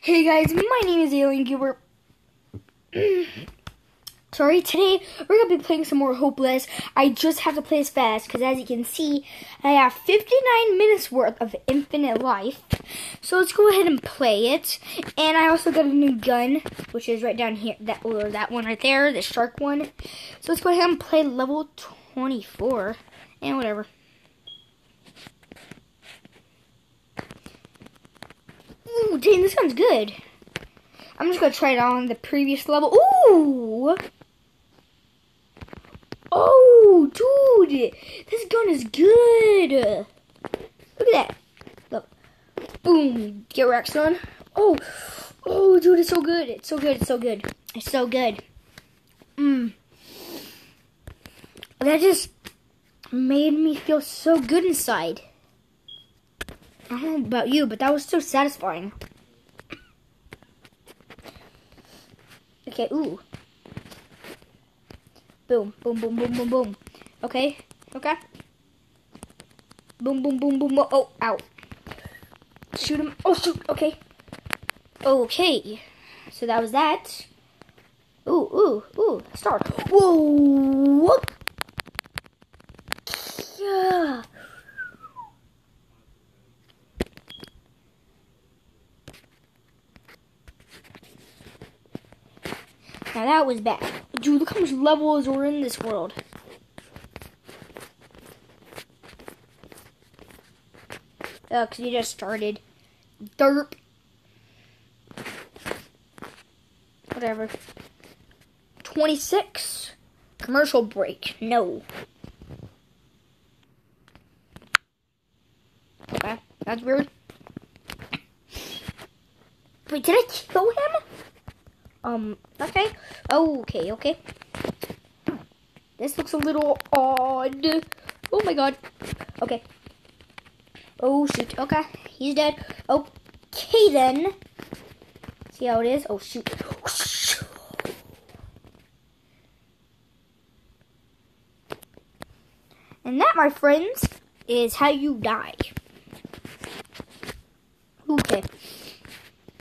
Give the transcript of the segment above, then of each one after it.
Hey guys, my name is Alien Goober. Sorry, today we're gonna be playing some more Hopeless. I just have to play as fast because, as you can see, I have 59 minutes worth of infinite life. So let's go ahead and play it. And I also got a new gun, which is right down here. That or that one right there, the shark one. So let's go ahead and play level 24 and whatever. Ooh, dang, this sounds good. I'm just gonna try it on the previous level. Ooh! Oh, dude! This gun is good! Look at that. Look. Boom. Get wrecked, son. Oh! Oh, dude, it's so good. It's so good. It's so good. It's so good. Mmm. That just made me feel so good inside. I don't know about you, but that was so satisfying. Okay, ooh. Boom, boom, boom, boom, boom, boom. Okay, okay. Boom, boom, boom, boom, boom. Oh, ow. Shoot him. Oh, shoot. Okay. Okay. So that was that. Ooh, ooh, ooh. Star. Whoa. Whoop. Yeah. Now that was bad. Dude, look how much levels were in this world. Oh, because you just started. Derp. Whatever. 26. Commercial break. No. Okay, that's weird. Wait, did I kill him? Um, okay. Okay, okay. This looks a little odd. Oh my god. Okay. Oh shoot. Okay. He's dead. Okay then. See how it is? Oh shoot. And that, my friends, is how you die. Okay.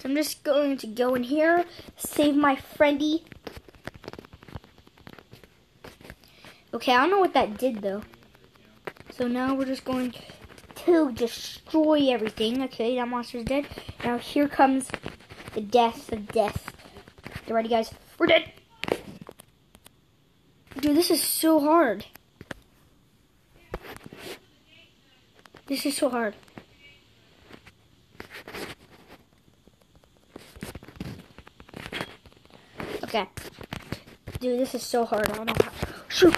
So I'm just going to go in here, save my friendy. Okay, I don't know what that did though. So now we're just going to destroy everything. Okay, that monster's dead. Now here comes the death of death. You ready, guys? We're dead. Dude, this is so hard. This is so hard. Okay. Dude, this is so hard. I don't know how. Shoot.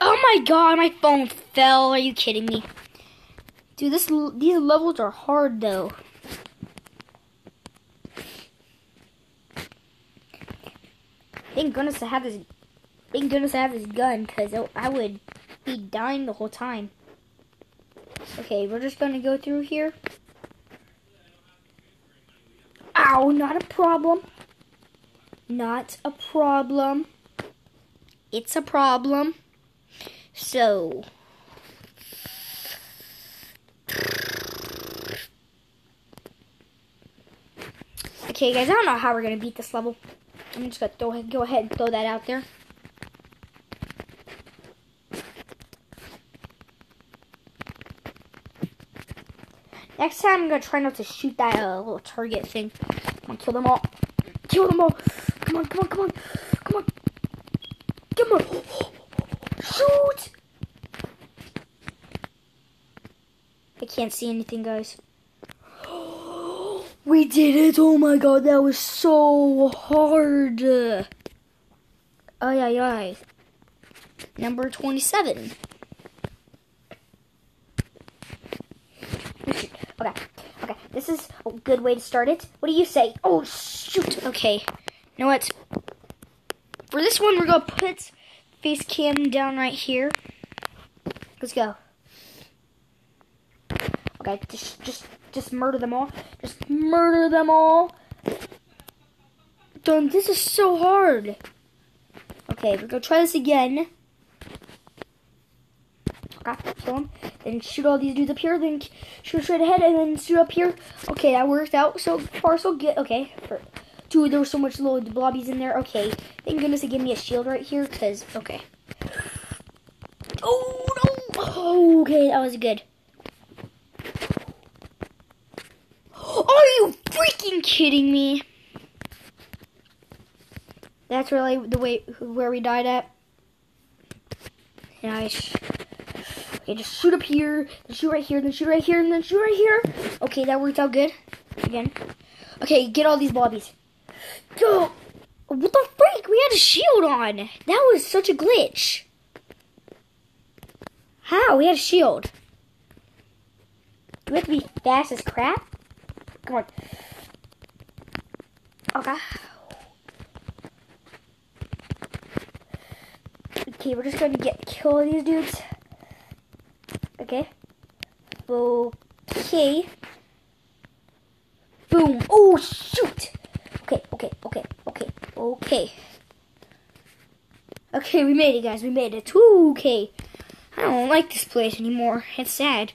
Oh my god, my phone fell. Are you kidding me? Dude, this these levels are hard though. Thank goodness I have this. Thank goodness I have this gun, cause I would be dying the whole time. Okay, we're just gonna go through here. Ow, not a problem. Not a problem. It's a problem. So. Okay, guys, I don't know how we're to beat this level. I'm just to throw, go ahead and throw that out there. Next time, I'm to try not to shoot that uh, little target thing. I'm to kill them all. Kill them all. Come on, come on, come on. Come on. Come on. Shoot! I can't see anything, guys. We did it! Oh my god, that was so hard. Ay, ay, ay. Number 27. Okay, okay. This is a good way to start it. What do you say? Oh, shoot. Okay. You know what? For this one, we're going to put face cam down right here. Let's go. Okay, just, just, just murder them all. Just murder them all. Done. This is so hard. Okay, we're to try this again. Okay, kill him. and shoot all these dudes up here, then shoot straight ahead, and then shoot up here. Okay, that worked out so far, so good. Okay, for, dude, there was so much little blobbies in there. Okay, thank goodness it gave me a shield right here, because, okay. Oh, no! Oh, okay, that was good. Are you freaking kidding me? That's really the way where we died at. Nice. Okay, just shoot up here, then shoot right here, then shoot right here, and then shoot right here. Okay, that worked out good. Again. Okay, get all these bobbies. Go! What the freak? We had a shield on. That was such a glitch. How? We had a shield. Do we have to be fast as crap? Come on. Okay. Okay, we're just going to get kill these dudes. Okay. Okay. Boom. Oh, shoot. Okay, okay, okay, okay, okay. Okay, we made it, guys. We made it. Okay. I don't like this place anymore. It's sad.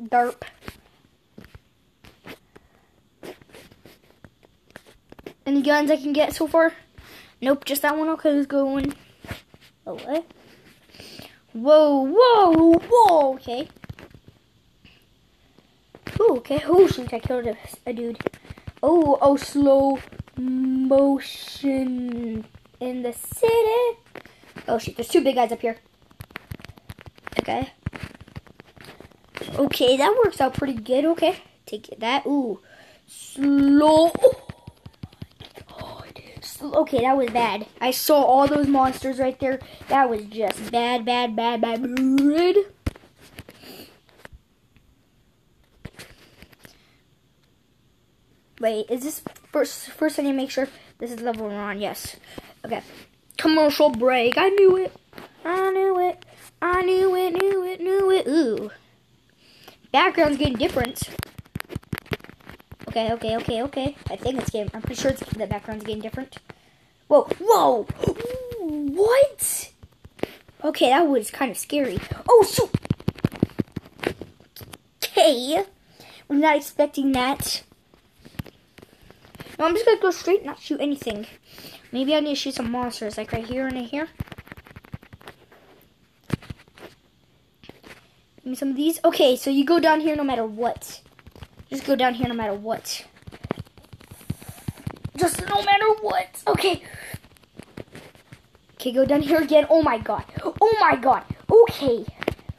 Derp. Any guns I can get so far? Nope, just that one. Okay, let's go in. Oh, Away. Whoa, whoa, whoa. Okay. Ooh, okay. Oh, shoot, I killed a, a dude. Oh, oh, slow motion in the city. Oh, shoot, there's two big guys up here. Okay. Okay, that works out pretty good. Okay, take that. Ooh, slow. Oh, okay, that was bad. I saw all those monsters right there. That was just bad, bad, bad, bad, bad. Wait, is this first? First, I need to make sure this is level we're on. Yes. Okay. Commercial break. I knew it. I knew it. I knew it. Knew it. Knew it. Ooh. Background's getting different. Okay, okay, okay, okay. I think it's getting. I'm pretty sure it's, the background's getting different. Whoa, whoa! What? Okay, that was kind of scary. Oh shoot! Okay, was not expecting that. No, I'm just gonna go straight, not shoot anything. Maybe I need to shoot some monsters, like right here and right here. Give me some of these. Okay, so you go down here no matter what. Just go down here no matter what. Just no matter what. Okay. Okay, go down here again. Oh my god. Oh my god. Okay.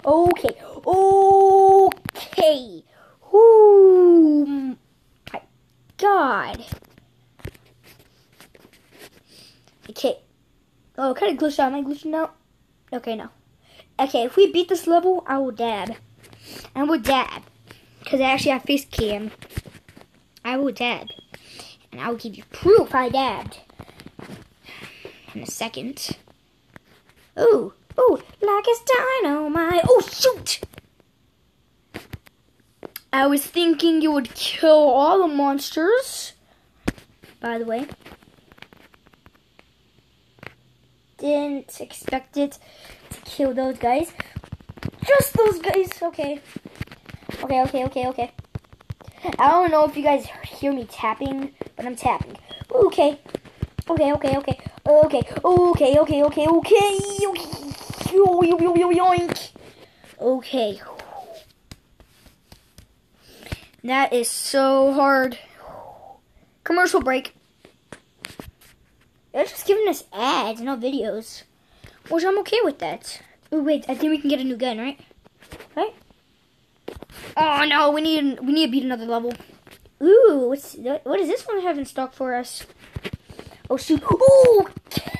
Okay. Okay. Oh my god. Okay. Oh, kind of glitched out. Am I glitching out? Okay, no. Okay, if we beat this level, I will dab. I will dab. Because I actually have face cam. I will dab. And I will give you proof I dabbed. In a second. Ooh, ooh, like it's dynamite. Oh, shoot! I was thinking you would kill all the monsters. By the way. Didn't expect it to kill those guys. Just those guys. Okay. Okay, okay, okay, okay. I don't know if you guys hear me tapping, but I'm tapping. Okay. Okay, okay, okay. Okay, okay, okay, okay, okay. Yoink. Okay. That is so hard. Commercial break. They're just giving us ads, no videos. Which I'm okay with that. Oh wait, I think we can get a new gun, right? Right? Oh no, we need we need to beat another level. Ooh, what's what does this one have in stock for us? Oh shoot! Ooh, okay.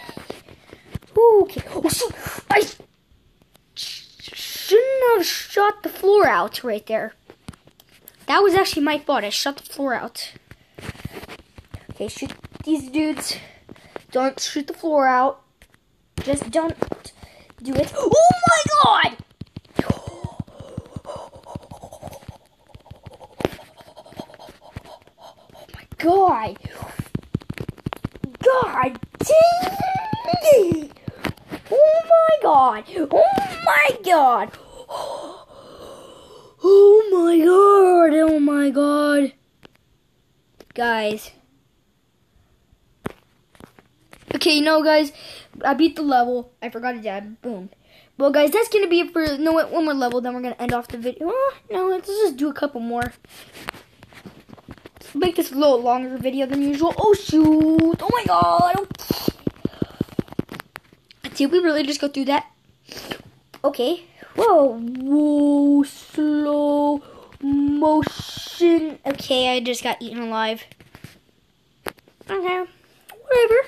Ooh, okay. Oh shoot! I shouldn't have shot the floor out right there. That was actually my fault. I shot the floor out. Okay, shoot these dudes. Don't shoot the floor out. Just don't do it. Oh my god! Oh my god! God dang it! Oh my god! Oh my god! Oh my god! Oh my god! Guys. Okay, know, guys, I beat the level. I forgot to dab. Boom. Well, guys, that's going to be it for no one more level. Then we're going to end off the video. Oh, no, let's just do a couple more. Let's make this a little longer video than usual. Oh, shoot. Oh, my God. Did we really just go through that? Okay. Whoa. Whoa. Slow motion. Okay, I just got eaten alive. Okay. Whatever.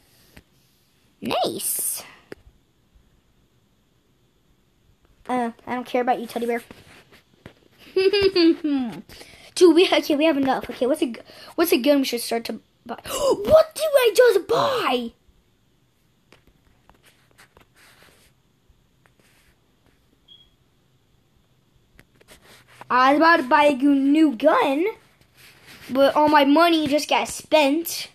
Nice. Uh, I don't care about you, teddy bear. Dude, we okay, we have enough. Okay, what's a what's a gun we should start to buy? what do I just buy? I was about to buy a new gun, but all my money just got spent.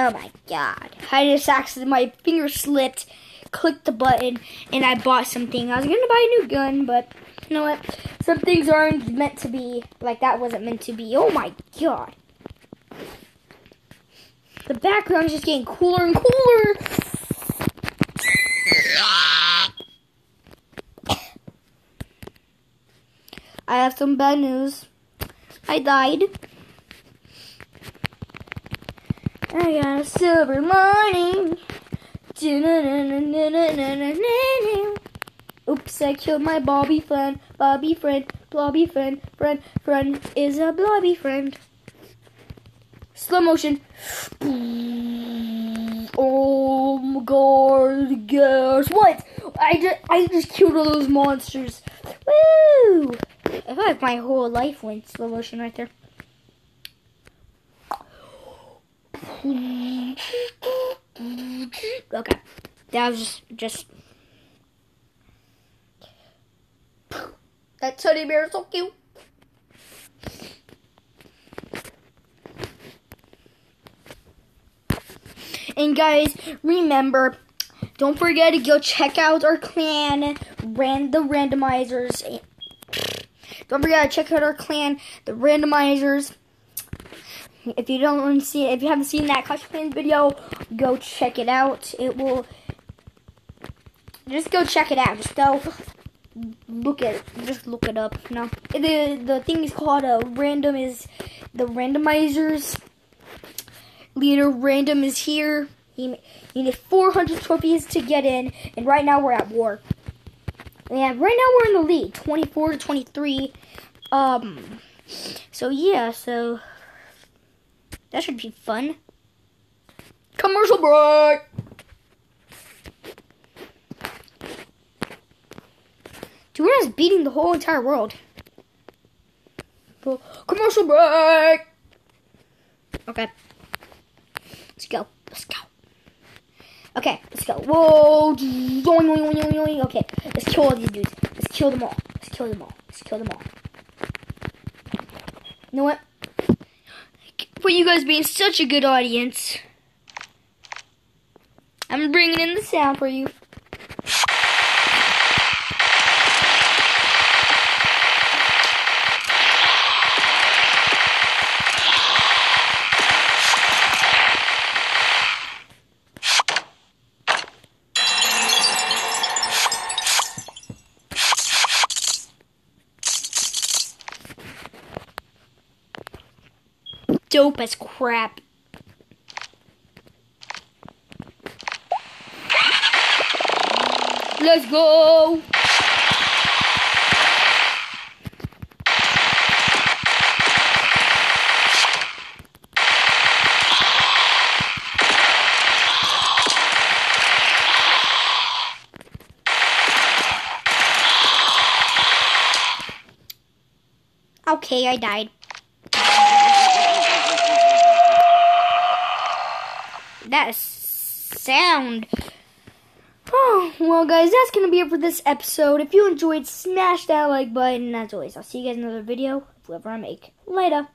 Oh my god. I just accidentally, my finger slipped, clicked the button, and I bought something. I was gonna buy a new gun, but you know what? Some things aren't meant to be. Like that wasn't meant to be. Oh my god. The background is just getting cooler and cooler. I have some bad news. I died. I got a silver lining. Oops, I killed my Bobby friend. Bobby friend, Blobby friend, friend, friend is a Blobby friend. Slow motion. Oh my god, guess what? I just, I just killed all those monsters. Woo! I feel like my whole life went slow motion right there. Okay, that was just that teddy bear is so cute. And guys, remember, don't forget to go check out our clan, ran the randomizers. Don't forget to check out our clan, the randomizers. If you don't see if you haven't seen that Clash Clans video, go check it out. It will just go check it out. Just go look at it. Just look it up. No, the the thing is called a random is the randomizers. Leader random is here. He he needed 400 trophies to get in, and right now we're at war. And right now we're in the lead, 24 to 23. Um, so yeah, so that should be fun. Commercial break! Dude, we're just beating the whole entire world. Commercial break! Okay. Let's go. Let's go. Okay, let's go. Whoa! Okay, let's kill all these dudes. Let's kill them all. Let's kill them all. Let's kill them all. You know what? For you guys being such a good audience. I'm bringing in the sound for you. dope as crap. Let's go! Okay, I died. That sound. Oh, well, guys, that's going to be it for this episode. If you enjoyed, smash that like button. As always, I'll see you guys in another video, whatever I make. Later.